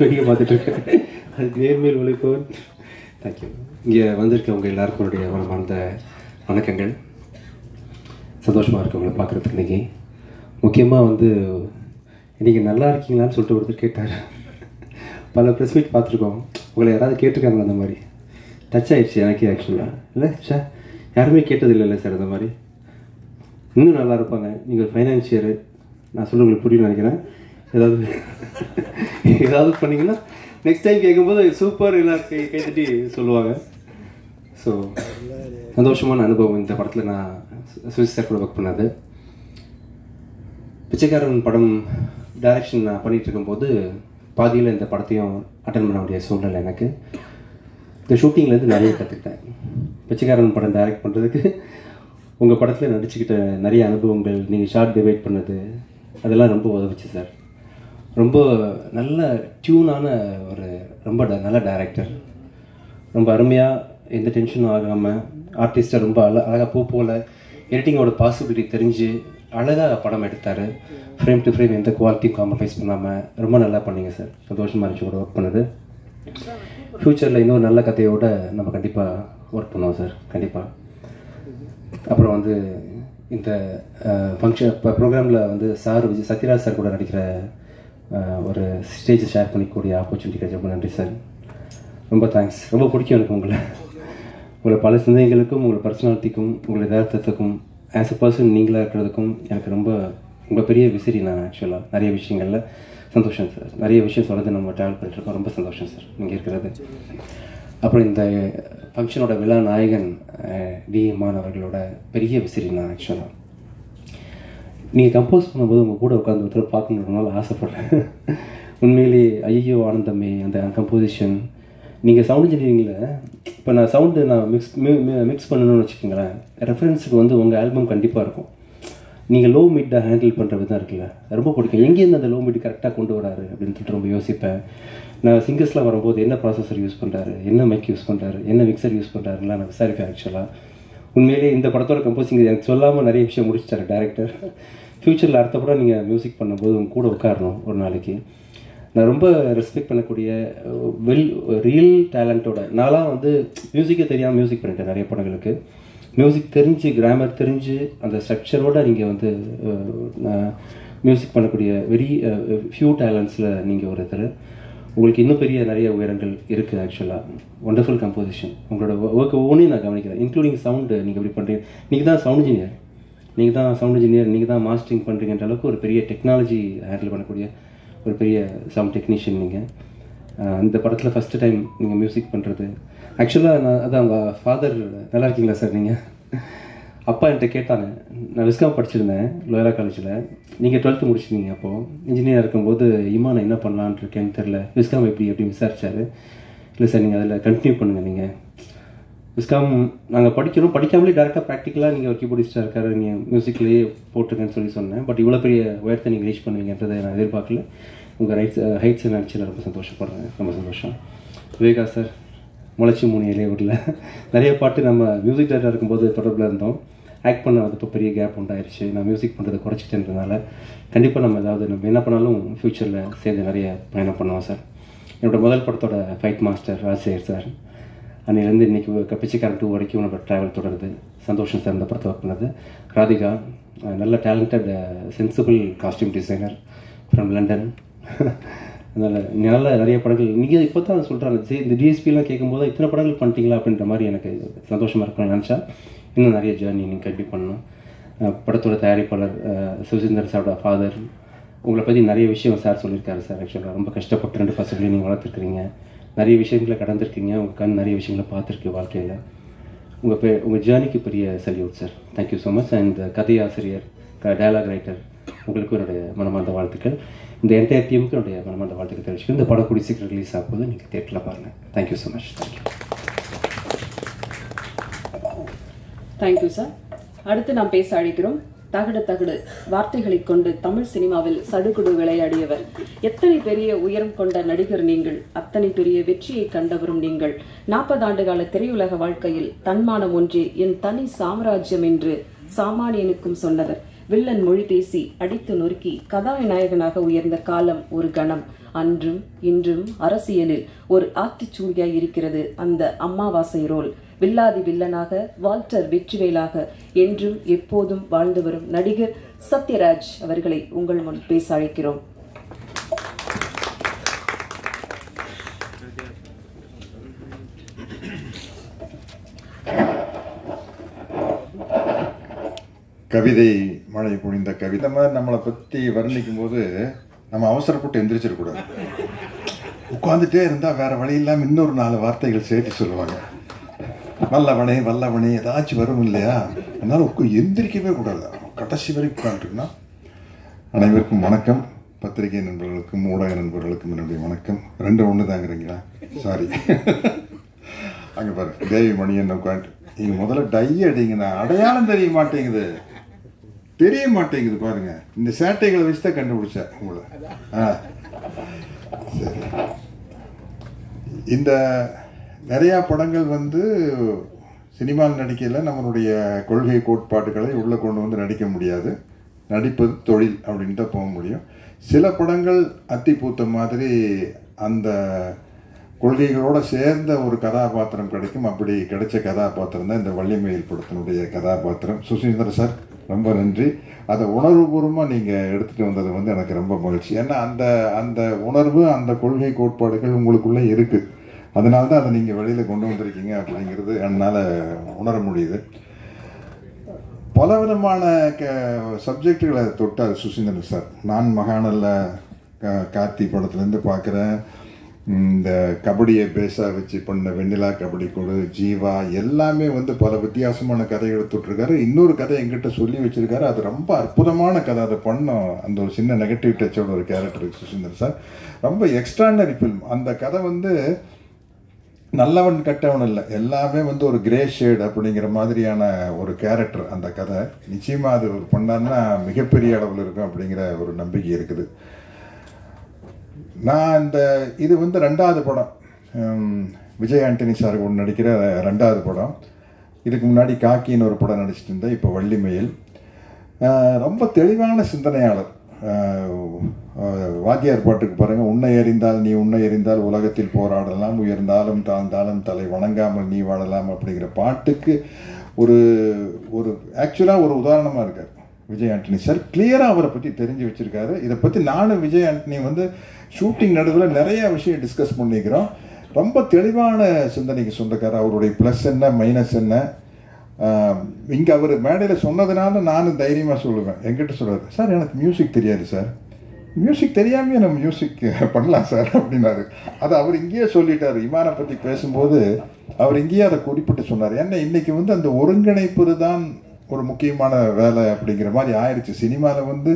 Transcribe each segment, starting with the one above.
வெளியே பார்த்துட்டு இருக்கேன். அது நேர்மையில் உழைப்பவன். தேங்க்யூ இங்கே வந்திருக்கவங்க உங்கள் என்னுடைய மனமார்ந்த வணக்கங்கள். சந்தோஷமாக இருக்கு உங்களை பார்க்குறதுக்கு இன்னைக்கு. முக்கியமாக வந்து இன்றைக்கி நல்லா இருக்கீங்களான்னு சொல்லிட்டு ஒருத்தர் கேட்டார். பல ப்ரெஸ் மீட் பார்த்துருக்கோம். உங்களை யாராவது கேட்டிருக்காங்களா அந்த மாதிரி? டச் ஆகிடுச்சு எனக்கே ஆக்சுவலாக இல்லை சார் யாருமே கேட்டதில்லைல்ல சார் அந்த மாதிரி. இன்னும் நல்லா இருப்பாங்க. நீங்கள் ஃபைனான்சியரு நான் சொல்ல உங்களுக்கு புரியும் நினைக்கிறேன். ஏதாவது ஏதாவது பண்ணிங்கன்னா நெக்ஸ்ட் டைம் கேட்கும்போது சூப்பர் எல்லாம் கை கைத்தட்டி சொல்லுவாங்க. ஸோ சந்தோஷமான அனுபவம் இந்த படத்தில் நான் சுவிஸ் சார் கூட ஒர்க் பண்ணது. பிச்சைக்காரன் படம் டைரக்ஷன் நான் பண்ணிட்டு இருக்கும்போது பாதியில் இந்த படத்தையும் அட்டன் பண்ண முடியாத சூழ்நிலை எனக்கு. இந்த ஷூட்டிங்லேருந்து நிறைய கற்றுக்கிட்டேன் பிச்சைக்காரன் படம் டைரக்ட் பண்ணுறதுக்கு உங்கள் படத்தில் நடிச்சுக்கிட்ட நிறைய அனுபவங்கள் நீங்கள் ஷார்ட் டிவைட் பண்ணது அதெல்லாம் ரொம்ப உதவிச்சு சார் ரொம்ப நல்ல டியூனான ஒரு ரொம்ப ட- நல்ல டைரக்டர் ரொம்ப அருமையாக எந்த டென்ஷனும் ஆகாமல் ஆர்டிஸ்ட்டை ரொம்ப அழ அழகாக பூ போல் எடிட்டிங்கோட பாசிபிலிட்டி தெரிஞ்சு அழகாக படம் எடுத்தார். ஃப்ரேம் டு ஃப்ரேம் எந்த குவாலிட்டியும் காம்ப்ரமைஸ் பண்ணாமல் ரொம்ப நல்லா பண்ணீங்க சார் சந்தோஷமாக இருந்துச்சு கூட ஒர்க் பண்ணது. ஃப்யூச்சரில் இன்னொரு நல்ல கதையோட நம்ம கண்டிப்பாக ஒர்க் பண்ணுவோம் சார் கண்டிப்பாக அப்புறம் வந்து இந்த ஃபங்க்ஷன் இப்போ ப்ரோக்ராமில் வந்து சார் விஜய் சத்யராஜ் சார் கூட நடிக்கிற ஒரு ஸ்டேஜ் ஷேர் பண்ணிக்கூடிய ஆப்பர்ச்சுனிட்டி கிடைச்ச ரொம்ப நன்றி சார் ரொம்ப தேங்க்ஸ் ரொம்ப பிடிக்கும் எனக்கு உங்களை. உங்களை பல சிந்தனைகளுக்கும் உங்கள் பர்சனாலிட்டிக்கும் உங்களை யதார்த்தத்துக்கும் ஆஸ் அ பர்சன் நீங்களாக இருக்கிறதுக்கும் எனக்கு ரொம்ப ரொம்ப பெரிய விசிறி நான் ஆக்சுவலாக நிறைய விஷயங்களில் சந்தோஷம் சார் நிறைய விஷயம் தொடர்ந்து நம்ம ட்ராவல் பண்ணிட்டுருக்கோம் ரொம்ப சந்தோஷம் சார் நீங்கள் இருக்கிறது. அப்புறம் இந்த ஃபங்க்ஷனோட விழா நாயகன் டி மாணவர்களோட அவர்களோட பெரிய விசிறி நான் ஆக்சுவலாக நீங்கள் கம்போஸ் பண்ணும்போது உங்கள் கூட உட்காந்து ஒருத்தர் பார்க்கணுன்றனால ஆசைப்பட்றேன். உண்மையிலேயே ஐயோ ஆனந்தமே அந்த கம்போசிஷன் நீங்கள் சவுண்ட் இன்ஜினியரிங்கில் இப்போ நான் சவுண்டு நான் மிக்ஸ் மிக்ஸ் பண்ணணும்னு வச்சுக்கோங்களேன். ரெஃபரன்ஸுக்கு வந்து உங்கள் ஆல்பம் கண்டிப்பாக இருக்கும். நீங்கள் லோ மிட்டை ஹேண்டில் பண்ணுற விதம் இருக்குல்ல ரொம்ப பிடிக்கும். எங்கேருந்து அந்த லோ மிட் கரெக்டாக கொண்டு வராரு அப்படின்னு சொல்லிட்டு ரொம்ப யோசிப்பேன். நான் சிங்கர்ஸ்லாம் வரும்போது என்ன ப்ராசஸர் யூஸ் பண்ணுறாரு என்ன மைக் யூஸ் பண்ணுறாரு என்ன மிக்சர் யூஸ் பண்ணுறாருலாம் நான் விசாரிப்பேன் ஆக்சுவலாக உண்மையிலேயே இந்த படத்தோட கம்போசிங் எனக்கு சொல்லாமல் நிறைய விஷயம் முடிச்சிட்டாரு டேரக்டர் ஃப்யூச்சரில் அடுத்த படம் நீங்கள் மியூசிக் பண்ணும்போது உங்க கூட உட்காரணும் ஒரு நாளைக்கு. நான் ரொம்ப ரெஸ்பெக்ட் பண்ணக்கூடிய வெல் ரியல் டேலண்ட்டோட நான்லாம் வந்து மியூசிக்கே தெரியாமல் மியூசிக் பண்ணிட்டேன் நிறைய படங்களுக்கு. மியூசிக் தெரிஞ்சு கிராமர் தெரிஞ்சு அந்த ஸ்ட்ரக்சரோடு நீங்கள் வந்து மியூசிக் பண்ணக்கூடிய வெரி ஃபியூ டேலண்ட்ஸில் நீங்கள் ஒருத்தர் உங்களுக்கு இன்னும் பெரிய நிறைய உயரங்கள் இருக்குது ஆக்சுவலாக ஒண்டர்ஃபுல் கம்போசிஷன் உங்களோட ஒர்க் ஒவ்வொன்றையும் நான் கவனிக்கிறேன் இன்க்ளூடிங் சவுண்டு நீங்கள் எப்படி பண்ணுறீங்க நீங்கள் தான் சவுண்ட் இன்ஜினியர் நீங்கள் தான் சவுண்ட் இன்ஜினியர் நீங்கள் தான் மாஸ்டரிங் பண்ணுறீங்கன்ற அளவுக்கு ஒரு பெரிய டெக்னாலஜி ஹேண்டில் பண்ணக்கூடிய ஒரு பெரிய சவுண்ட் டெக்னீஷியன் நீங்கள் இந்த படத்தில் ஃபஸ்ட்டு டைம் நீங்கள் மியூசிக் பண்ணுறது ஆக்சுவலாக நான் அதான் உங்கள் ஃபாதர் நல்லா இருக்கீங்களா சார் நீங்கள் அப்பா என்கிட்ட கேட்டாங்க நான் விஸ்காம் படிச்சிருந்தேன் லோயரா காலேஜில் நீங்கள் டுவெல்த்து முடிச்சிருந்தீங்க அப்போது இன்ஜினியர் இருக்கும்போது இமான் என்ன பண்ணலான்னு இருக்கேன்னு தெரில விஸ்காம் எப்படி எப்படி விசாரிச்சாரு. இல்லை சார் நீங்கள் அதில் கண்டினியூ பண்ணுங்கள் நீங்கள் விஸ்காம் நாங்கள் படிக்கிறோம் படிக்காமலே டேரெக்டாக ப்ராக்டிக்கலாக நீங்கள் ஒரு கீபோர்டிஸ்டாக இருக்காரு. நீங்கள் மியூசிக்லேயே போட்டிருக்கேன்னு சொல்லி சொன்னேன். பட் இவ்வளோ பெரிய உயரத்தை நீங்கள் ரீச் பண்ணுவீங்கன்றதை நான் எதிர்பார்க்கல. உங்கள் ரைட்ஸ் ஹைட்ஸ் நினச்சில ரொம்ப சந்தோஷப்படுறேன். ரொம்ப சந்தோஷம். விவேகா சார் முளைச்சி மூணு இலையோடில் நிறைய பாட்டு நம்ம மியூசிக் டேரக்டர் இருக்கும்போது தொடர்பில் இருந்தோம். ஆக்ட் பண்ண வந்து இப்போ பெரிய கேப் உண்டாயிருச்சு. நான் மியூசிக் பண்ணுறதை குறைச்சிட்டேன்றதுனால கண்டிப்பாக நம்ம ஏதாவது நம்ம என்ன பண்ணாலும் ஃப்யூச்சரில் சேர்ந்து நிறைய பயணம் பண்ணுவோம் சார். என்னோட முதல் படத்தோட ஃபைட் மாஸ்டர் ராஜசேகர் சார். அன்னையிலேருந்து இன்றைக்கி கப்பிச்சிக்காரன் டூ வரைக்கும் நம்ம ட்ராவல் தொடருது. சந்தோஷம் சார் இந்த படத்தை ஒர்க் பண்ணது. ராதிகா நல்ல talented sensible costume designer from London அதனால் நல்ல நிறைய படங்கள் நீங்கள் இப்போ தான் சொல்கிறாங்க சரி இந்த டிஎஸ்பிலாம் கேட்கும்போது இத்தனை படங்கள் பண்ணிட்டீங்களா அப்படின்ற மாதிரி எனக்கு சந்தோஷமாக இருக்கும்னு நினச்சா இன்னும் நிறைய ஜேர்னி நீங்கள் கண்டிப்பாக பண்ணணும். படத்தோட தயாரிப்பாளர் சுசீந்தர் சாரோட ஃபாதர் உங்களை பற்றி நிறைய விஷயம் சார் சொல்லியிருக்காரு சார் ஆக்சுவலாக ரொம்ப கஷ்டப்பட்டு ரெண்டு பசங்களையும் நீங்கள் வளர்த்துருக்கீங்க நிறைய விஷயங்களை கடந்திருக்கீங்க. உங்களுக்கான நிறைய விஷயங்களை பார்த்துருக்கு வாழ்க்கையில். உங்கள் பே உங்கள் ஜேர்னிக்கு பெரிய salute sir thank you so much and கதையாசிரியர் க டயலாக் ரைட்டர் உங்களுக்கும் என்னுடைய மனமார்ந்த வாழ்த்துக்கள். இந்த என்டையர் டீமுக்கு என்னுடைய மனமார்ந்த வாழ்த்துக்கள் தெரிவிச்சுக்கிறேன். இந்த படம் கூடி சீக்கிரம் ரிலீஸ் ஆகும்போது நீங்கள் தேட்டரில் பாருங்கள் thank you so much thank you thank you sir அடுத்து நாம் பேச அழைக்கிறோம் தகடு தகடு வார்த்தைகளைக் கொண்டு தமிழ் சினிமாவில் சடுகுடு விளையாடியவர். எத்தனை பெரிய உயரம் கொண்ட நடிகர் நீங்கள்? அத்தனை பெரிய வெற்றியை கண்டவரும் நீங்கள். நாற்பது ஆண்டுகால திரையுலக வாழ்க்கையில் தன்மானம் ஒன்றே என் தனி சாம்ராஜ்யம் என்று சாமானியனுக்கும் சொன்னவர். வில்லன் மொழி பேசி அடித்து நொறுக்கி கதாநாயகனாக உயர்ந்த காலம் ஒரு கணம். அன்றும் இன்றும் அரசியலில் ஒரு ஆத்திச்சூடியாய் இருக்கிறது அந்த அம்மாவாசை ரோல். வில்லாதி வில்லனாக வால்டர் வெற்றிவேலாக என்றும் எப்போதும் வாழ்ந்து வரும் நடிகர் சத்யராஜ் அவர்களை உங்கள் முன் பேச அழைக்கிறோம். கவிதை மழை பொழிந்த கவிதை. இந்த மாதிரி நம்மளை பற்றி வர்ணிக்கும் போது நம்ம அவசரப்பட்டு எந்திரிச்சிடக்கூடாது. உட்காந்துட்டே இருந்தால் வேற வழி இல்லாமல் இன்னொரு நாலு வார்த்தைகள் சேர்த்து சொல்லுவாங்க. வல்லவனே வல்லவனே ஏதாச்சும் வரும் இல்லையா? அதனால் உட்கா எந்திரிக்கவே கூடாது. கடைசி வரைக்கும் உட்காந்துருக்குன்னா அனைவருக்கும் வணக்கம். பத்திரிகை நண்பர்களுக்கும் ஊடக நண்பர்களுக்கும் என்னுடைய வணக்கம். ரெண்டு ஒன்று தாங்கிறீங்களா சாரி அங்கே பாரு தேவி மணியன் உட்காந்து நீங்கள் முதல்ல டை அடிங்கண்ணா அடையாளம் தெரிய மாட்டேங்குது. தெரிய மாட்டேங்குது பாருங்க. இந்த சேட்டைகளை வச்சு தான் கண்டுபிடிச்சேன் உங்களை. ஆ. சரி. இந்த நிறையா படங்கள் வந்து சினிமாவில் நடிக்கையில் நம்மளுடைய கொள்கை கோட்பாடுகளை உள்ளே கொண்டு வந்து நடிக்க முடியாது. நடிப்பது தொழில் அப்படின்ட்டு தான் போக முடியும். சில படங்கள் அத்தி பூத்த மாதிரி அந்த கொள்கைகளோடு சேர்ந்த ஒரு கதாபாத்திரம் கிடைக்கும். அப்படி கிடைச்ச கதாபாத்திரம் தான் இந்த வள்ளிமயில் படத்தினுடைய கதாபாத்திரம். சுசீந்திர சார் ரொம்ப நன்றி. அதை உணர்வுபூர்வமாக நீங்கள் எடுத்துகிட்டு வந்தது வந்து எனக்கு ரொம்ப மகிழ்ச்சி. ஏன்னா அந்த அந்த உணர்வு அந்த கொள்கை கோட்பாடுகள் உங்களுக்குள்ளே இருக்குது அதனால தான் அதை நீங்கள் வெளியில் கொண்டு வந்திருக்கீங்க அப்படிங்கிறது என்னால் உணர முடியுது. பல விதமான க சப்ஜெக்டுகளை தொட்டார் சுசீந்திரன் சார். நான் மகானல்ல க கார்த்தி படத்துலேருந்து பார்க்குறேன். இந்த கபடியை பேஸாக வச்சு பண்ண வெண்ணிலா கபடி கொடு ஜீவா எல்லாமே வந்து பல வித்தியாசமான கதைகளை தொட்டிருக்காரு. இன்னொரு கதை எங்கிட்ட சொல்லி வச்சுருக்காரு. அது ரொம்ப அற்புதமான கதை. அதை பண்ணோம் அந்த ஒரு சின்ன நெகட்டிவ் டச்சோட ஒரு கேரக்டர் சுசீந்தர் சார். ரொம்ப எக்ஸ்ட்ரானரி ஃபில்ம் அந்த கதை வந்து நல்லவன் கெட்டவன் இல்லை. எல்லாமே வந்து ஒரு கிரே ஷேட் அப்படிங்கிற மாதிரியான ஒரு கேரக்டர் அந்த கதை. நிச்சயமாக அது ஒரு பொண்ணான்னா மிகப்பெரிய அளவில் இருக்கும் அப்படிங்கிற ஒரு நம்பிக்கை இருக்குது. நான் இந்த இது வந்து ரெண்டாவது படம். விஜய் ஆண்டனி சார் ஒன்று நடிக்கிற ரெண்டாவது படம். இதுக்கு முன்னாடி காக்கின்னு ஒரு படம் நடிச்சிட்டு இருந்தேன் இப்போ வள்ளிமயில். ரொம்ப தெளிவான சிந்தனையாளர். வாத்தியார் பாட்டுக்கு பாருங்க. உன்னை எறிந்தால் நீ உன்னை எறிந்தால் உலகத்தில் போராடலாம். உயர்ந்தாலும் தாழ்ந்தாலும் தலை வணங்காமல் நீ வாழலாம் அப்படிங்கிற பாட்டுக்கு ஒரு ஒரு ஆக்சுவலாக ஒரு உதாரணமாக இருக்கார் விஜய் ஆண்டனி. சார் கிளியராக அவரை பற்றி தெரிஞ்சு வச்சுருக்காரு. இதை பற்றி நானும் விஜய் ஆண்டனி வந்து ஷூட்டிங் நடுவில் நிறைய விஷயம் டிஸ்கஸ் பண்ணிக்கிறோம். ரொம்ப தெளிவான சிந்தனைக்கு சொந்தக்காரர். அவருடைய ப்ளஸ் என்ன மைனஸ் என்ன? இங்கே அவர் மேடையில் சொன்னதுனால நானும் தைரியமாக சொல்லுவேன். என்கிட்ட சொல்கிறார் சார் எனக்கு மியூசிக் தெரியாது சார் மியூசிக் தெரியாமையே நம்ம மியூசிக் பண்ணலாம் சார் அப்படின்னாரு. அதை அவர் இங்கேயே சொல்லிட்டார். இமானை பற்றி பேசும்போது அவர் இங்கேயே அதை குறிப்பிட்டு சொன்னார். ஏன்னா இன்றைக்கி வந்து அந்த ஒருங்கிணைப்பது தான் ஒரு முக்கியமான வேலை அப்படிங்கிற மாதிரி ஆயிடுச்சு சினிமாவில் வந்து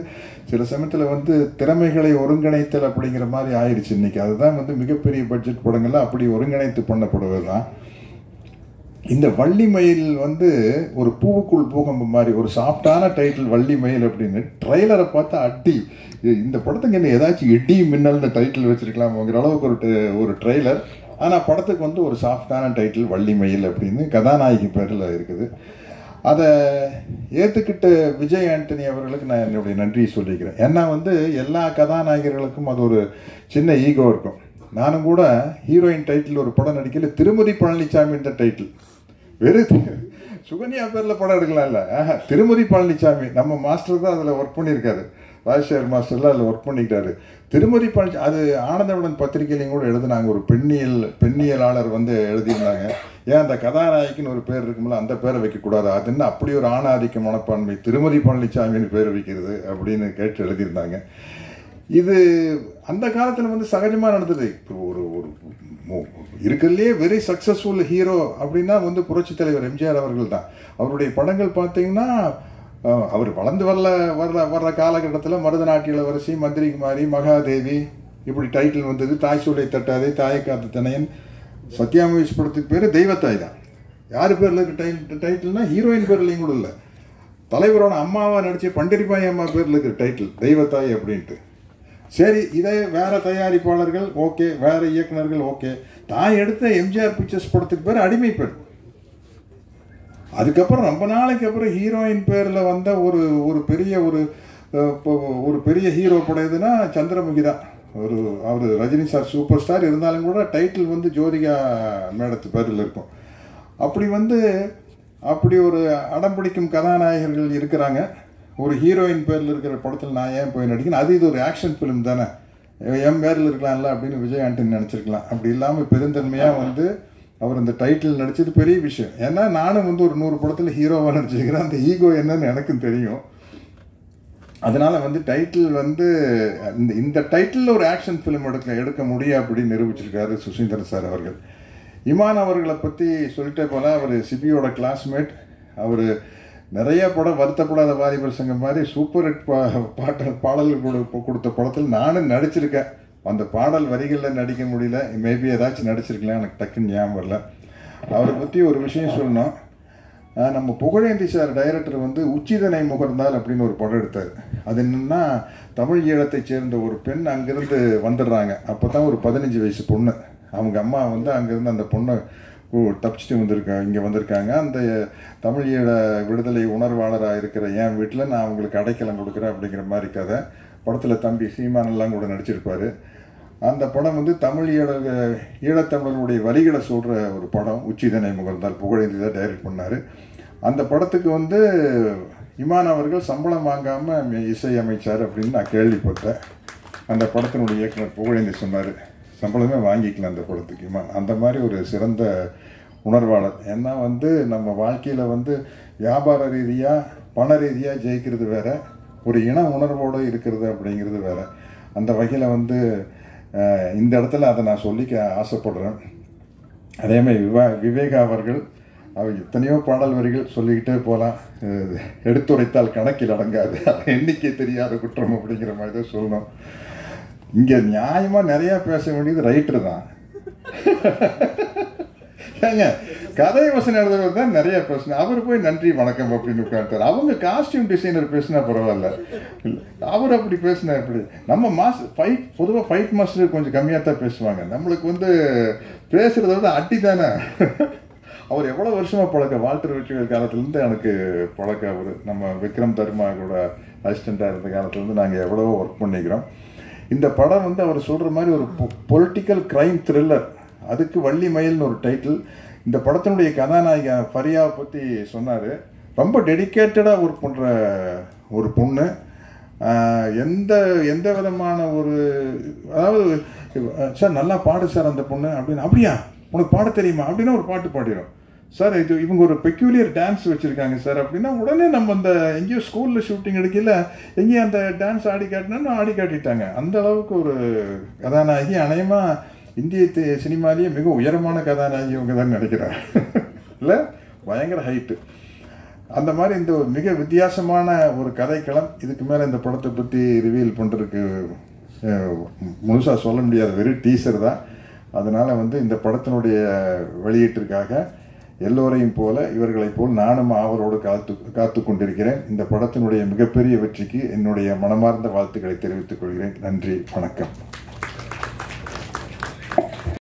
சில சமயத்தில் வந்து திறமைகளை ஒருங்கிணைத்தல் அப்படிங்கிற மாதிரி ஆயிடுச்சு இன்றைக்கி அதுதான் வந்து மிகப்பெரிய பட்ஜெட் படங்கள்லாம் அப்படி ஒருங்கிணைத்து பண்ணப்படுவது தான் இந்த வள்ளி மயில் வந்து ஒரு பூவுக்குள் பூகம்பம் மாதிரி ஒரு சாஃப்டான டைட்டில் வள்ளி மயில் அப்படின்னு ட்ரெய்லரை பார்த்தா அடி. இந்த படத்துக்கு என்ன ஏதாச்சும் இடி மின்னல்னு டைட்டில் வச்சிருக்கலாம்ங்கிற அளவுக்கு ஒரு ட- ஒரு ட்ரெய்லர் ஆனால் படத்துக்கு வந்து ஒரு சாஃப்டான டைட்டில் வள்ளி மயில் அப்படின்னு கதாநாயகி பேரில் இருக்குது. அதை ஏற்றுக்கிட்ட விஜய் ஆண்டனி அவர்களுக்கு நான் என்னுடைய நன்றியை சொல்லிக்கிறேன். ஏன்னா வந்து எல்லா கதாநாயகர்களுக்கும் அது ஒரு சின்ன ஈகோ இருக்கும். நானும் கூட ஹீரோயின் டைட்டில் ஒரு படம் நடிக்கல திருமதி பழனிசாமின்ற டைட்டில் வெறும் சுகன்யா பேரில் படம் எடுக்கலாம்ல? ஆஹா, திருமதி பழனிசாமி நம்ம மாஸ்டர் தான் அதில் ஒர்க் பண்ணியிருக்காரு. ராஜசேகர் மாஸ்டர்லாம் அதில் ஒர்க் பண்ணிக்கிட்டாரு. திருமதி பழனி அது ஆனந்தவுடன் பத்திரிகையிலையும் கூட எழுதுனாங்க. ஒரு பெண்ணியல் பெண்ணியலாளர் வந்து எழுதியிருந்தாங்க. ஏன் அந்த கதாநாயகின்னு ஒரு பேர் இருக்கும்ல அந்த பேரை வைக்கக்கூடாது. அது என்ன அப்படி ஒரு ஆணாதிக்க மனப்பான்மை திருமதி பழனிசாமின்னு பேர் வைக்கிறது அப்படின்னு கேட்டு எழுதியிருந்தாங்க. இது அந்த காலத்தில் வந்து சகஜமாக நடந்தது. இப்போ ஒரு ஒரு இருக்கிறதுலே வெரி சக்ஸஸ்ஃபுல் ஹீரோ அப்படின்னா வந்து புரட்சி தலைவர் எம்ஜிஆர் அவர்கள் தான் அவருடைய படங்கள் பார்த்தீங்கன்னா அவர் வளர்ந்து வரல வர்ற வர்ற காலகட்டத்தில் மருதநாட்டு இளவரசி மந்திரிகுமாரி மகாதேவி இப்படி டைட்டில் வந்தது. தாய் சூளை தட்டாதே தாயை காத்து தனையன் சத்யாமேஷ் படத்துக்கு பேர் தெய்வத்தாய் தான். யார் பேரில் இருக்க டைட்டில் டைட்டில்னா ஹீரோயின் பேர்லையும் கூட இல்லை. தலைவரோட அம்மாவாக நடித்த பண்டிரிபாய் அம்மா பேரில் இருக்கிற டைட்டில் தெய்வத்தாய் அப்படின்ட்டு. சரி இதே வேறு தயாரிப்பாளர்கள் ஓகே வேறு இயக்குனர்கள் ஓகே தான் எடுத்த எம்ஜிஆர் பிக்சர்ஸ் படத்துக்கு பேர் அடிமை பெண். அதுக்கப்புறம் ரொம்ப நாளைக்கு அப்புறம் ஹீரோயின் பேரில் வந்த ஒரு ஒரு பெரிய ஒரு இப்போ ஒரு பெரிய ஹீரோ படையதுன்னா சந்திரமுகி தான். ஒரு அவர் ரஜினி சார் சூப்பர் ஸ்டார் இருந்தாலும் கூட டைட்டில் வந்து ஜோதிகா மேடத்து பேரில் இருக்கும். அப்படி வந்து அப்படி ஒரு அடம் பிடிக்கும் கதாநாயகர்கள் இருக்கிறாங்க. ஒரு ஹீரோயின் பேரில் இருக்கிற படத்தில் நான் ஏன் போய் நடிக்கணும் அது இது ஒரு ஆக்ஷன் ஃபிலிம் தானே. என் பேரில் இருக்கலாம்ல அப்படின்னு விஜய் ஆண்டனி நினச்சிருக்கலாம். அப்படி இல்லாமல் பெருந்தன்மையாக வந்து அவர் இந்த டைட்டில் நடிச்சது பெரிய விஷயம். ஏன்னா நானும் வந்து ஒரு நூறு படத்தில் ஹீரோவாக நடிச்சிருக்கிறேன். அந்த ஈகோ என்னன்னு எனக்கும் தெரியும். அதனால் வந்து டைட்டில் வந்து இந்த இந்த டைட்டிலில் ஒரு ஆக்ஷன் ஃபிலிம் எடுக்க எடுக்க முடியும் அப்படின்னு நிரூபிச்சிருக்காரு சுசீந்திரன் சார் அவர்கள். இமான் அவர்களை பற்றி சொல்லிட்டே போல அவர் சிபியோட கிளாஸ்மேட் அவர் நிறைய படம் வருத்தப்படாத வாலிபர் சங்கம் மாதிரி சூப்பர் ஹிட் பா பாட்டு பாடல்கள் கொடு- கொடுத்த படத்தில் நானும் நடிச்சிருக்கேன். அந்த பாடல் வரிகளில் நடிக்க முடியல. மேபி ஏதாச்சும் நடிச்சிருக்கலாம். எனக்கு டக்குன்னு ஞாபகம் வரல. அவரை பற்றி ஒரு விஷயம் சொல்லணும். நம்ம புகழேந்தி சார் டைரக்டர் வந்து உச்சிதனை முகர்ந்தால் அப்படின்னு ஒரு படம் எடுத்தார். அது என்னென்னா தமிழ் ஈழத்தைச் சேர்ந்த ஒரு பெண் அங்கிருந்து வந்துடுறாங்க. அப்போ தான் ஒரு பதினஞ்சு வயசு பொண்ணு. அவங்க அம்மா வந்து அங்கேருந்து அந்த பொண்ணை ஓ தப்பிச்சுட்டு வந்திருக்காங்க இங்கே வந்திருக்காங்க. அந்த தமிழீழ விடுதலை உணர்வாளராக இருக்கிற என் வீட்டில் நான் அவங்களுக்கு அடைக்கலம் கொடுக்குறேன் அப்படிங்கிற மாதிரி கதை. படத்தில் தம்பி சீமானெல்லாம் கூட நடிச்சிருப்பார். அந்த படம் வந்து தமிழ் ஈழ ஈழத்தமிழர்களுடைய வரிகளை சொல்கிற ஒரு படம். உச்சிதனை முகர்ந்தால் புகழேந்தி தான் டைரக்ட் பண்ணார். அந்த படத்துக்கு வந்து இமான் அவர்கள் சம்பளம் வாங்காமல் இசை அமைச்சார் அப்படின்னு நான் கேள்விப்பட்டேன். அந்த படத்தினுடைய இயக்குனர் புகழேந்தி சொன்னார். சம்பளமே வாங்கிக்கலாம் அந்த படத்துக்கு. அந்த மாதிரி ஒரு சிறந்த உணர்வாளர். ஏன்னா வந்து நம்ம வாழ்க்கையில் வந்து வியாபார ரீதியாக பண ரீதியாக ஜெயிக்கிறது வேற ஒரு இன உணர்வோடு இருக்கிறது அப்படிங்கிறது வேற. அந்த வகையில் வந்து இந்த இடத்துல அதை நான் சொல்லிக்க ஆசைப்படுறேன். அதேமாதிரி விவா விவேகா அவர்கள் அவர் எத்தனையோ பாடல் வரிகள் சொல்லிக்கிட்டே போகலாம் எடுத்துரைத்தால் கணக்கில் அடங்காது. அது எண்ணிக்கை தெரியாத குற்றம் அப்படிங்கிற மாதிரி தான் சொல்லணும். இங்கே நியாயமாக நிறையா பேச வேண்டியது ரைட்டர் தான். ஏங்க கதை வசனம் எழுதுறவர் தான் நிறைய பேசணும். அவர் போய் நன்றி வணக்கம் அப்படின்னு உட்காந்துட்டார் அவங்க காஸ்டியூம் டிசைனர் பேசினா பரவாயில்ல. அவர் அப்படி பேசினா எப்படி? நம்ம மாஸ் ஃபைட் பொதுவாக ஃபைட் மாஸ்டர் கொஞ்சம் கம்மியாக தான் பேசுவாங்க. நம்மளுக்கு வந்து பேசுறத விட அட்டி தானே? அவர் எவ்வளோ வருஷமா பழக்க? வால்டர் வெற்றிகள் காலத்துலேருந்து எனக்கு பழக்க அவர் நம்ம விக்ரம் தர்மா கூட அசிஸ்டண்ட்டாக இருந்த காலத்துலேருந்து நாங்கள் எவ்வளவோ ஒர்க் பண்ணிக்கிறோம். இந்த படம் வந்து அவர் சொல்கிற மாதிரி ஒரு பொலிட்டிக்கல் க்ரைம் த்ரில்லர் அதுக்கு வள்ளி மயில்னு ஒரு டைட்டில் இந்த படத்தினுடைய கதாநாயகன் ஃபரியாவை பற்றி சொன்னார். ரொம்ப டெடிக்கேட்டடாக ஒர்க் பண்ணுற ஒரு பொண்ணு. எந்த எந்த விதமான ஒரு அதாவது சார் நல்லா பாடு சார் அந்த பொண்ணு அப்படின்னு அப்படியா? உனக்கு பாட தெரியுமா? அப்படின்னா ஒரு பாட்டு பாடிடும் சார் இது இவங்க ஒரு பெக்யூலியர் டான்ஸ் வச்சுருக்காங்க சார் அப்படின்னா உடனே நம்ம அந்த எங்கேயோ ஸ்கூலில் ஷூட்டிங் எடுக்கல எங்கேயும் அந்த டான்ஸ் ஆடி காட்டினா ஆடி காட்டிட்டாங்க. அந்த அளவுக்கு ஒரு கதாநாயகி அநேகமாக இந்திய சினிமாலேயே மிக உயரமான கதாநாயகி இவங்க தான் நினைக்கிறாங்க இல்லை? பயங்கர ஹைட்டு அந்த மாதிரி இந்த ஒரு மிக வித்தியாசமான ஒரு கதைக்களம் இதுக்கு மேலே இந்த படத்தை பற்றி ரிவீல் பண்ணுறதுக்கு முழுசாக சொல்ல முடியாத வெறும் டீசர் தான். அதனால் வந்து இந்த படத்தினுடைய வெளியீட்டிற்காக எல்லோரையும் போல இவர்களைப் போல் நானும் ஆவலோடு காத்து காத்து கொண்டிருக்கிறேன். இந்த படத்தினுடைய மிகப்பெரிய வெற்றிக்கு என்னுடைய மனமார்ந்த வாழ்த்துக்களை தெரிவித்துக் கொள்கிறேன். நன்றி. வணக்கம்.